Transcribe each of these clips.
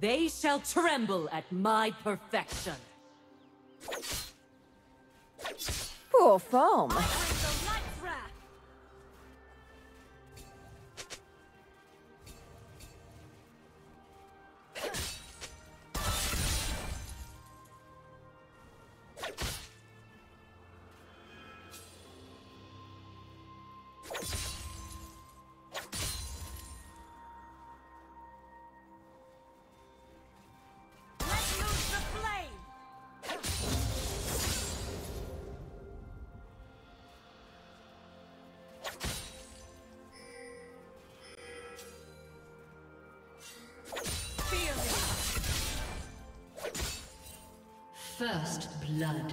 They shall tremble at my perfection. Poor foam. First blood.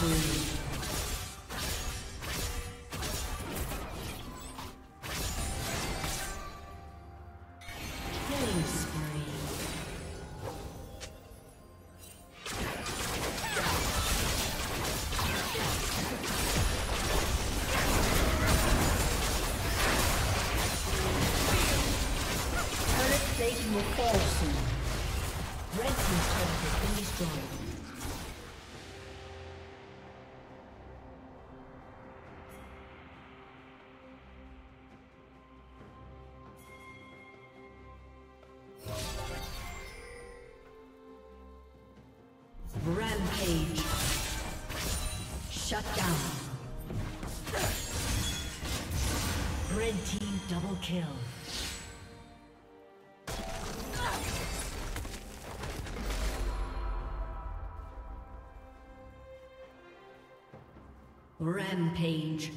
Killing Shut down. Red team double kill. Rampage.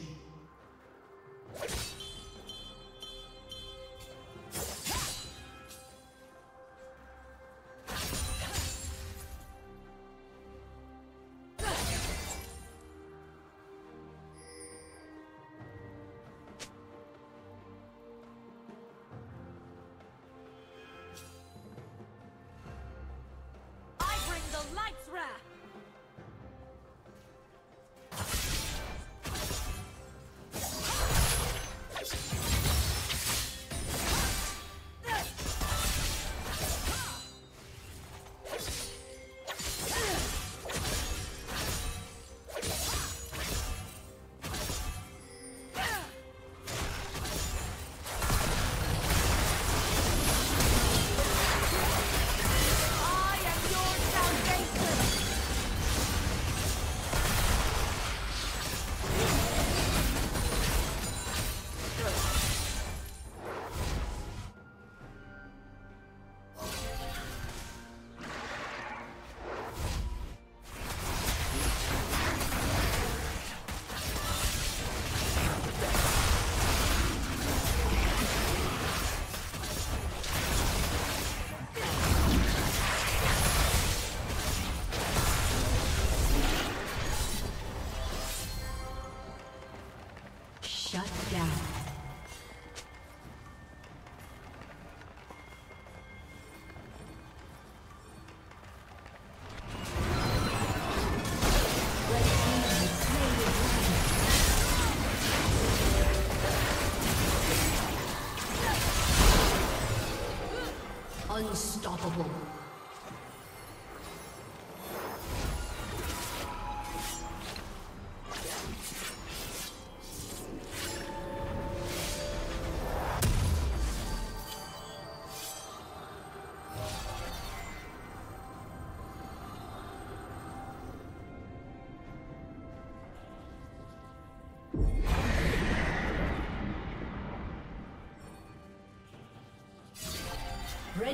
Oh.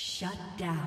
Shut down.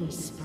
Killing spree.